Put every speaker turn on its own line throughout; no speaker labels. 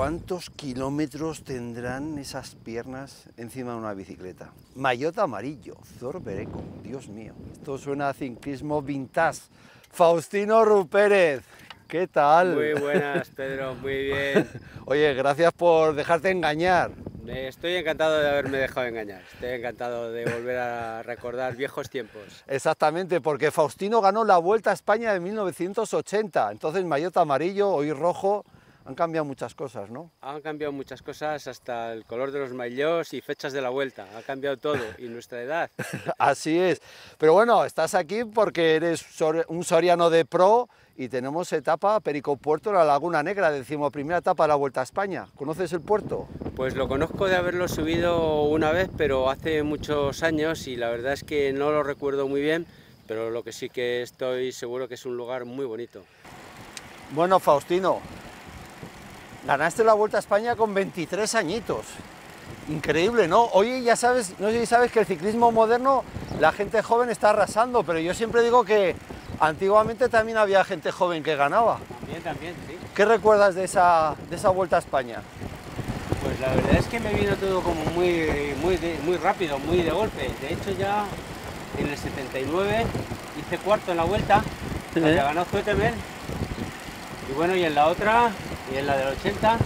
¿Cuántos kilómetros tendrán esas piernas encima de una bicicleta? Mayota amarillo, Zorbereco, Dios mío. Esto suena a ciclismo vintage. Faustino Rupérez, ¿qué tal?
Muy buenas, Pedro, muy bien.
Oye, gracias por dejarte engañar.
Estoy encantado de haberme dejado engañar. Estoy encantado de volver a recordar viejos tiempos.
Exactamente, porque Faustino ganó la Vuelta a España de 1980. Entonces, Mayota amarillo, hoy rojo. Han cambiado muchas cosas, ¿no?
Han cambiado muchas cosas, hasta el color de los maillots y fechas de la vuelta. Ha cambiado todo y nuestra edad.
Así es. Pero bueno, estás aquí porque eres un soriano de pro y tenemos etapa Perico Puerto, la Laguna Negra, decimos primera etapa de la Vuelta a España. ¿Conoces el puerto?
Pues lo conozco de haberlo subido una vez, pero hace muchos años y la verdad es que no lo recuerdo muy bien, pero lo que sí que estoy seguro que es un lugar muy bonito.
Bueno, Faustino, Ganaste la Vuelta a España con 23 añitos. Increíble, ¿no? Oye, ya sabes, no sé si sabes que el ciclismo moderno, la gente joven está arrasando, pero yo siempre digo que antiguamente también había gente joven que ganaba.
También, también, sí.
¿Qué recuerdas de esa, de esa Vuelta a España?
Pues la verdad es que me vino todo como muy, muy, muy rápido, muy de golpe. De hecho ya en el 79 hice cuarto en la Vuelta, ¿Eh? la ganó Zuetemel. Y bueno, y en la otra y en la del 80,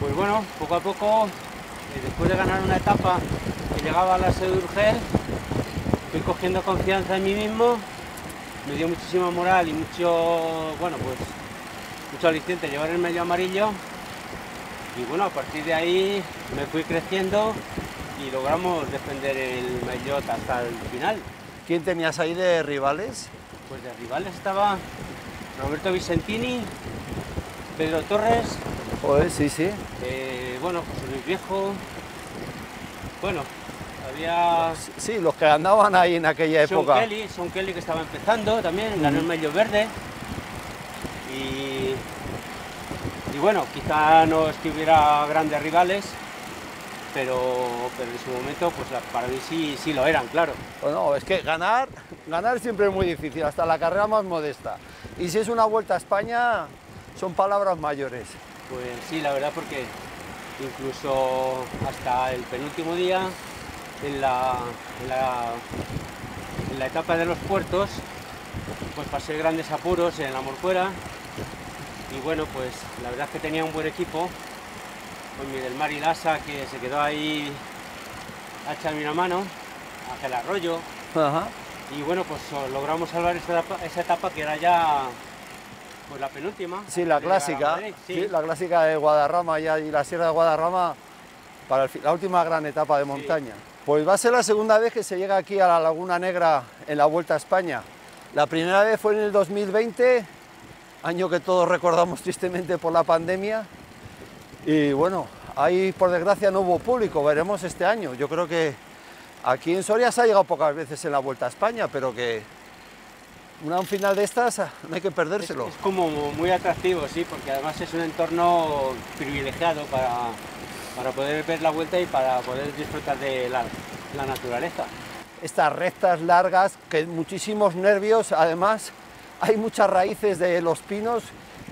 pues bueno, poco a poco, eh, después de ganar una etapa que llegaba a la Sedurgel, fui cogiendo confianza en mí mismo, me dio muchísima moral y mucho, bueno, pues mucho aliciente llevar el medio amarillo y bueno, a partir de ahí me fui creciendo y logramos defender el maillot hasta el final.
¿Quién tenías ahí de rivales?
Pues de rivales estaba Roberto Vicentini, Pedro Torres.
Joder, sí, sí.
Eh, bueno, José Luis Viejo. Bueno, había...
Sí, los que andaban ahí en aquella época.
Kelly, Son Kelly que estaba empezando también, ganó el medio verde. Y, y bueno, quizá no es que hubiera grandes rivales, pero, pero en su momento pues para mí sí, sí lo eran, claro.
Bueno, es que ganar, ganar siempre es muy difícil, hasta la carrera más modesta. Y si es una vuelta a España, son palabras mayores.
Pues sí, la verdad porque incluso hasta el penúltimo día en la, en la, etapa de los puertos pues pasé grandes apuros en la Morcuera. Y bueno pues la verdad es que tenía un buen equipo con Miguel Mari Lasa que se quedó ahí a echarme una mano, hacia el arroyo. Y bueno pues logramos salvar esa esa etapa que era ya pues la penúltima.
Sí, la clásica. sí. la clásica de Guadarrama ya, y la Sierra de Guadarrama para la última gran etapa de montaña. Pues va a ser la segunda vez que se llega aquí a la Laguna Negra en la Vuelta a España. La primera vez fue en el 2020, año que todos recordamos tristemente por la pandemia. Y bueno, ahí por desgracia no hubo público, veremos este año. Yo creo que aquí en Soria se ha llegado pocas veces en la Vuelta a España, pero que una, un final de estas ah, no hay que perdérselo.
Es, como muy atractivo, sí, porque además es un entorno privilegiado para, para poder ver la vuelta y para poder disfrutar de la, la naturaleza.
Estas rectas largas, que muchísimos nervios, además hay muchas raíces de los pinos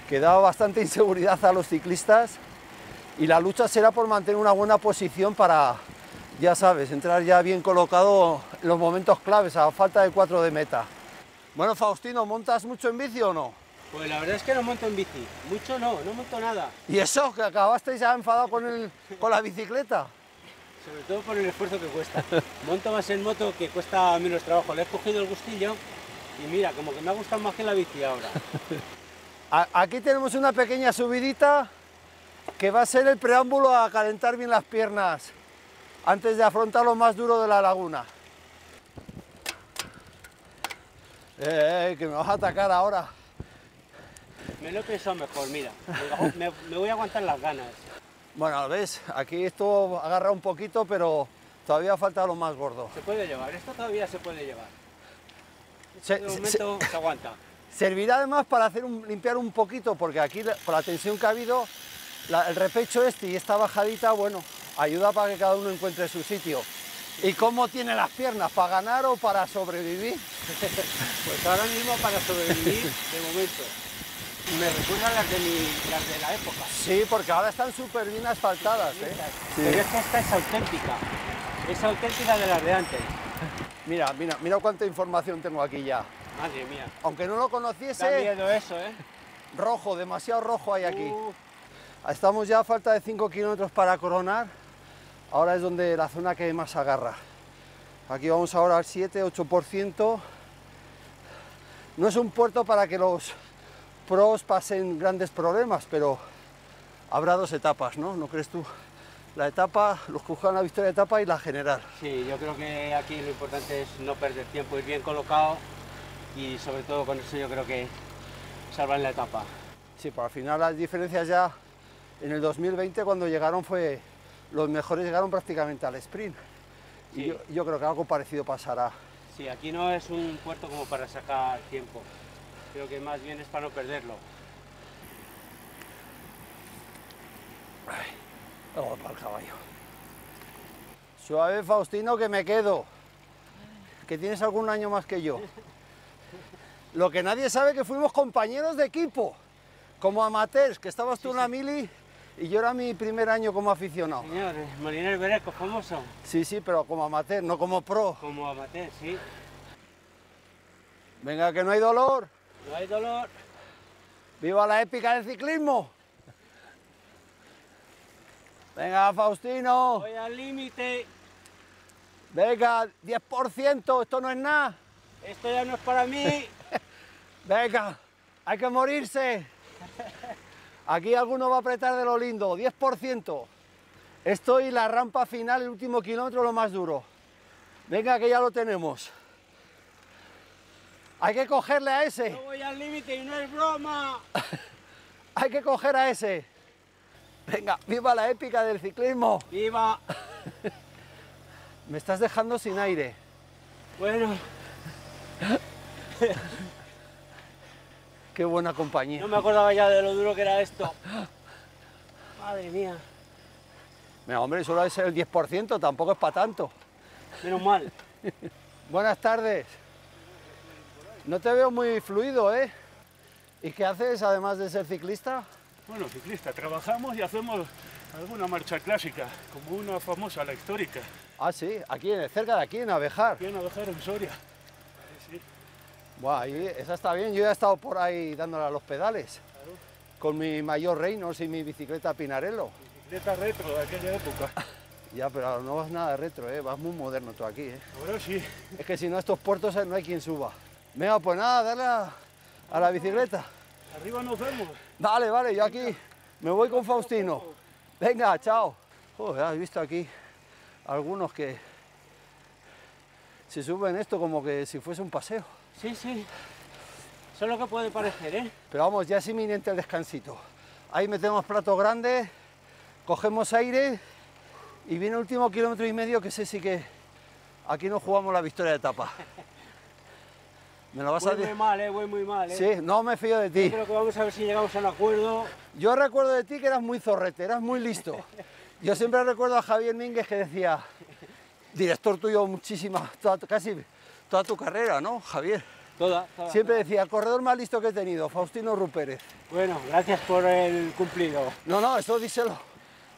que da bastante inseguridad a los ciclistas y la lucha será por mantener una buena posición para, ya sabes, entrar ya bien colocado en los momentos claves a falta de cuatro de meta. Bueno, Faustino, ¿montas mucho en bici o no?
Pues la verdad es que no monto en bici, mucho no, no monto nada.
¿Y eso? ¿Que acabasteis ya enfadado con, el, con la bicicleta?
Sobre todo por el esfuerzo que cuesta. Monto más en moto que cuesta menos trabajo. Le he cogido el gustillo y mira, como que me ha gustado más que la bici ahora.
Aquí tenemos una pequeña subidita que va a ser el preámbulo a calentar bien las piernas antes de afrontar lo más duro de la laguna. Eh, eh, que me vas a atacar ahora.
Me lo he pensado mejor, mira. Me, voy a aguantar las ganas.
Bueno, ves, aquí esto agarra un poquito, pero todavía falta lo más gordo.
Se puede llevar, esto todavía se puede llevar. Se, este momento se, aguanta.
Servirá además para hacer un, limpiar un poquito, porque aquí con la tensión que ha habido, el repecho este y esta bajadita, bueno, ayuda para que cada uno encuentre su sitio. ¿Y cómo tiene las piernas? ¿Para ganar o para sobrevivir?
pues ahora mismo para sobrevivir de momento. Me recuerdan las de, mi, las de la época.
Sí, porque ahora están súper bien asfaltadas. ¿eh?
Pero es que esta es auténtica. Es auténtica de las de antes.
Mira, mira, mira cuánta información tengo aquí ya.
Madre mía.
Aunque no lo
Da
conociese,
miedo eso, ¿eh?
rojo, demasiado rojo hay aquí. Estamos ya a falta de 5 kilómetros para coronar. Ahora es donde la zona que más agarra. Aquí vamos ahora al 7-8%. No es un puerto para que los pros pasen grandes problemas, pero habrá dos etapas, ¿no? ¿No crees tú? La etapa, los que juegan la victoria de etapa y la general.
Sí, yo creo que aquí lo importante es no perder tiempo, ir bien colocado y sobre todo con eso yo creo que salvar la etapa.
Sí, pero al final las diferencias ya en el 2020 cuando llegaron fue los mejores llegaron prácticamente al sprint. Y
Sí.
yo, yo creo que algo parecido pasará.
Sí, aquí no es un puerto como para sacar tiempo. Creo que más bien es para no perderlo.
Vamos para el caballo. Suave Faustino que me quedo. Que tienes algún año más que yo. Lo que nadie sabe que fuimos compañeros de equipo. Como amateurs, que estabas tú en la mili y yo era mi primer año como aficionado.
Señor, Molinero Bereco, famoso,
Sí, sí, pero como amateur, no como pro.
como amateur, sí.
Venga, que no hay dolor.
No hay dolor.
¡Viva la épica del ciclismo! Venga, Faustino.
Voy al límite.
Venga, 10%, esto no es nada.
Esto ya no es para mí.
Venga, hay que morirse. Aquí alguno va a apretar de lo lindo, 10%. Esto y la rampa final, el último kilómetro, lo más duro. Venga, que ya lo tenemos. Hay que cogerle a ese,
Yo voy al límite y no es broma.
hay que coger a ese. Venga, viva la épica del ciclismo.
¡Viva!
Me estás dejando sin aire.
Bueno,
Qué buena compañía.
no me acordaba ya de lo duro que era esto. Madre mía,
Mira, hombre, solo es el 10%, tampoco es para tanto.
menos mal.
Buenas tardes. No te veo muy fluido, ¿eh? ¿Y qué haces además de ser ciclista?
Bueno, ciclista, trabajamos y hacemos alguna marcha clásica, como una famosa, la histórica,
Ah, sí, aquí, en- cerca de aquí, en Abejar.
aquí en Abejar, en Soria.
Buah, esa está bien. Yo ya he estado por ahí dándole a los pedales. Con mi mayor Reynolds y mi bicicleta Pinarello.
Bicicleta retro de aquella época.
Ya, pero no vas nada retro, ¿eh? Vas muy moderno tú aquí, ¿eh?
Ahora sí,
Es que si no, estos puertos eh, no hay quien suba. Venga, pues nada, dale a, a la bicicleta.
arriba nos vemos.
Vale, vale, yo aquí me voy con Faustino. Venga, chao. Joder, has visto aquí algunos que se suben esto como que si fuese un paseo.
Sí, sí. Eso es lo que puede parecer, ¿eh?
Pero vamos, ya es inminente el descansito. Ahí metemos plato grande, cogemos aire y viene el último kilómetro y medio que sé sí que aquí no jugamos la victoria de etapa. ¿Me lo vas a
Voy muy
decir?
mal, ¿eh? Voy muy mal, ¿eh?
Sí, no me fío de
Yo
ti.
creo que vamos a ver si llegamos a un acuerdo.
Yo recuerdo de ti que eras muy zorrete, eras muy listo. Yo siempre recuerdo a Javier Mínguez que decía, director tuyo muchísima, toda tu- casi toda tu carrera, ¿no, Javier?
Toda, toda.
Siempre decía, el corredor más listo que he tenido, Faustino Rupérez.
Bueno, gracias por el cumplido.
No, no, eso díselo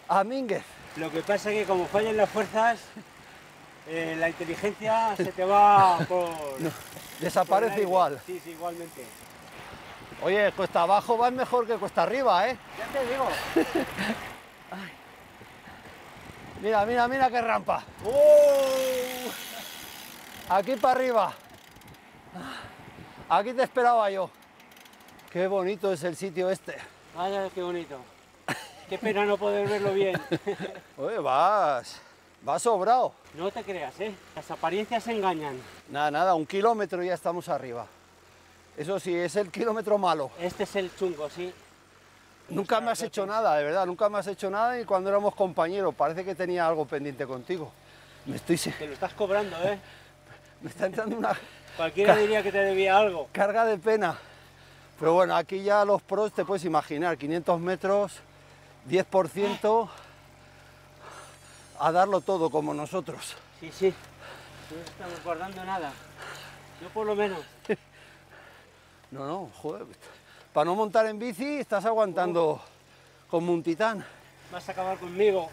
a Mínguez.
Lo que pasa es que como fallan las fuerzas, eh, la inteligencia se te va por...
Desaparece
por
igual.
Sí, sí, igualmente.
Oye, cuesta abajo va mejor que cuesta arriba, ¿eh?
Ya te digo.
Mira, mira, mira qué rampa. ¡Oh! Aquí para arriba. Aquí te esperaba yo. Qué bonito es el sitio este.
Vaya, qué bonito. Qué pena no poder verlo bien.
Oye, vas, vas sobrado.
No te creas, ¿eh? Las apariencias engañan.
Nada, nada, un kilómetro y ya estamos arriba. Eso sí, es el kilómetro malo.
Este es el chungo, sí.
Nunca me has hecho nada, de verdad, nunca me has hecho nada y cuando éramos compañeros parece que tenía algo pendiente contigo. Me estoy,
Te lo estás cobrando, ¿eh?
me está entrando una
Cualquiera diría que te debía algo.
carga de pena. Pero bueno, aquí ya los pros te puedes imaginar, 500 metros, 10%, a darlo todo como nosotros.
Sí, sí. No estamos guardando nada. Yo por lo menos.
No, no, joder, para no montar en bici estás aguantando como un titán.
Vas a acabar conmigo.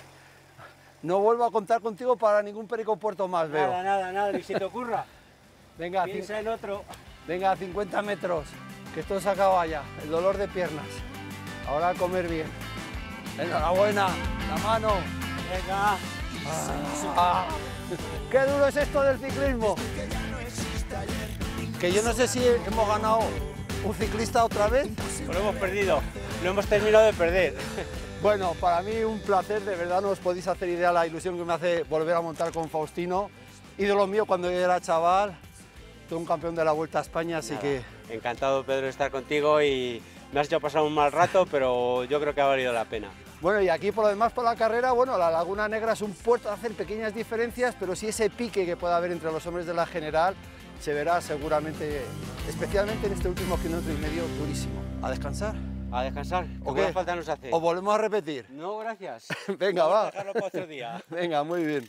No vuelvo a contar contigo para ningún perico puerto más, veo.
Nada, nada, nada, ni se te ocurra.
Venga,
Piensa en otro.
venga, a 50 metros, que esto se acaba ya, el dolor de piernas. Ahora a comer bien. Enhorabuena, la mano.
Venga.
Ah, ¡Qué duro es esto del ciclismo! Que yo no sé si hemos ganado un ciclista otra vez.
Lo hemos perdido. Lo hemos terminado de perder.
Bueno, para mí un placer, de verdad no os podéis hacer idea la ilusión que me hace volver a montar con Faustino. Y de lo mío cuando yo era chaval, todo un campeón de la Vuelta a España, así que
Encantado, Pedro, de estar contigo y me has hecho pasar un mal rato, pero yo creo que ha valido la pena.
Bueno, y aquí por lo demás por la carrera, bueno, la Laguna Negra es un puerto, hacen pequeñas diferencias, pero sí ese pique que puede haber entre los hombres de la general se verá seguramente, especialmente en este último kilómetro y medio, durísimo. A descansar.
A descansar.
¿O
¿O qué? falta nos hace?
¿O volvemos a repetir?
No, gracias.
Venga,
Vamos a
va.
dejarlo para otro día.
Venga, muy bien.